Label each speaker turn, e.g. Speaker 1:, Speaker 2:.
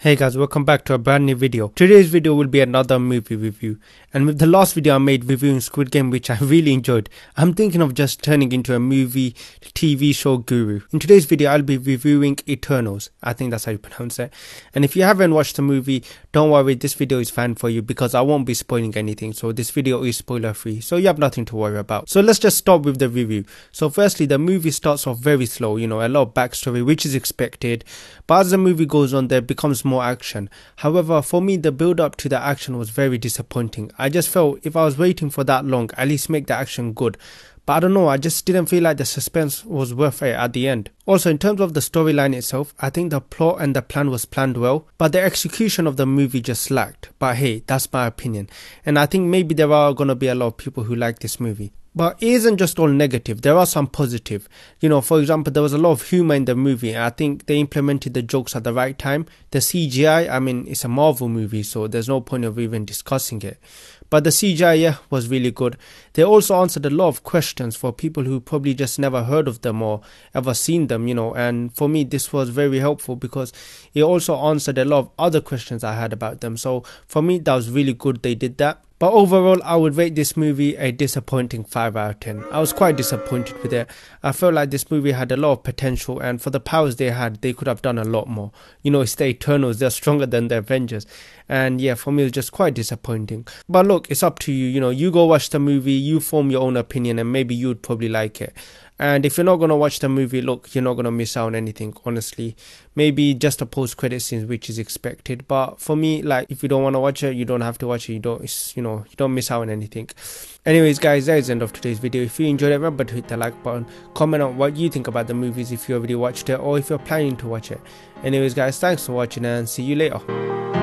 Speaker 1: Hey guys, welcome back to a brand new video. Today's video will be another movie review. And with the last video I made reviewing Squid Game, which I really enjoyed, I'm thinking of just turning into a movie TV show guru. In today's video, I'll be reviewing Eternals. I think that's how you pronounce it. And if you haven't watched the movie, don't worry, this video is fine for you because I won't be spoiling anything. So this video is spoiler free. So you have nothing to worry about. So let's just start with the review. So firstly, the movie starts off very slow, you know, a lot of backstory, which is expected. But as the movie goes on, there becomes more action. However, for me, the build up to the action was very disappointing. I just felt if I was waiting for that long, at least make the action good. But I don't know, I just didn't feel like the suspense was worth it at the end. Also, in terms of the storyline itself, I think the plot and the plan was planned well, but the execution of the movie just lacked. But hey, that's my opinion. And I think maybe there are gonna be a lot of people who like this movie. But isn't just all negative. There are some positive. You know, for example, there was a lot of humor in the movie. I think they implemented the jokes at the right time. The CGI, I mean, it's a Marvel movie, so there's no point of even discussing it. But the CGI, yeah, was really good. They also answered a lot of questions for people who probably just never heard of them or ever seen them, you know. And for me, this was very helpful because it also answered a lot of other questions I had about them. So for me, that was really good they did that. But overall, I would rate this movie a disappointing 5 out of 10. I was quite disappointed with it. I felt like this movie had a lot of potential, and for the powers they had, they could have done a lot more. You know, it's the Eternals, they're stronger than the Avengers. And yeah, for me, it was just quite disappointing. But look, it's up to you. You know, you go watch the movie, you form your own opinion, and maybe you'd probably like it. And if you're not gonna watch the movie, look, you're not gonna miss out on anything, honestly. Maybe just a post credit scene which is expected. But for me, like if you don't wanna watch it, you don't have to watch it. You don't you know, you don't miss out on anything. Anyways guys, that is the end of today's video. If you enjoyed it, remember to hit the like button, comment on what you think about the movies if you already watched it or if you're planning to watch it. Anyways guys, thanks for watching and see you later.